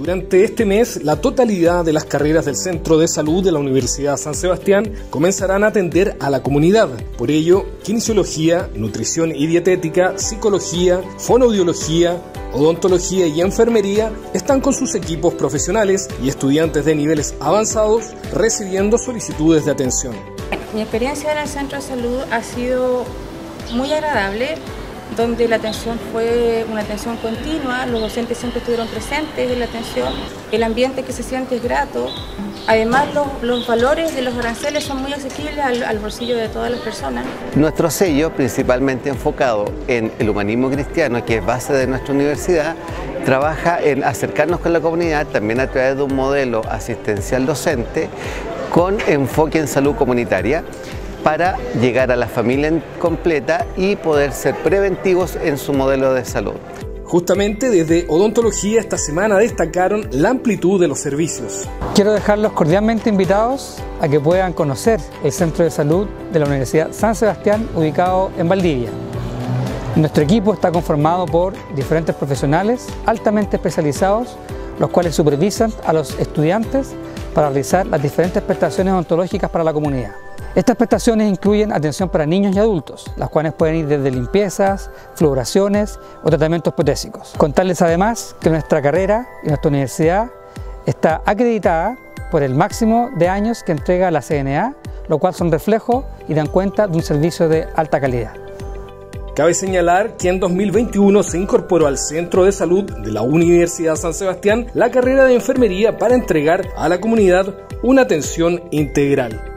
Durante este mes, la totalidad de las carreras del Centro de Salud de la Universidad San Sebastián comenzarán a atender a la comunidad. Por ello, kinesiología, nutrición y dietética, psicología, fonoaudiología, odontología y enfermería están con sus equipos profesionales y estudiantes de niveles avanzados recibiendo solicitudes de atención. Mi experiencia en el centro de salud ha sido muy agradable donde la atención fue una atención continua, los docentes siempre estuvieron presentes en la atención, el ambiente que se siente es grato, además los, valores de los aranceles son muy asequibles al, bolsillo de todas las personas. Nuestro sello, principalmente enfocado en el humanismo cristiano, que es base de nuestra universidad, trabaja en acercarnos con la comunidad también a través de un modelo asistencial docente con enfoque en salud comunitaria para llegar a la familia completa y poder ser preventivos en su modelo de salud. Justamente desde odontología esta semana destacaron la amplitud de los servicios. Quiero dejarlos cordialmente invitados a que puedan conocer el centro de salud de la Universidad San Sebastián ubicado en Valdivia. Nuestro equipo está conformado por diferentes profesionales altamente especializados, los cuales supervisan a los estudiantes para realizar las diferentes prestaciones odontológicas para la comunidad. Estas prestaciones incluyen atención para niños y adultos, las cuales pueden ir desde limpiezas, fluoraciones o tratamientos protésicos. Contarles además que nuestra carrera y nuestra universidad está acreditada por el máximo de años que entrega la CNA, lo cual son reflejo y dan cuenta de un servicio de alta calidad. Cabe señalar que en 2021 se incorporó al Centro de Salud de la Universidad San Sebastián la carrera de enfermería para entregar a la comunidad una atención integral.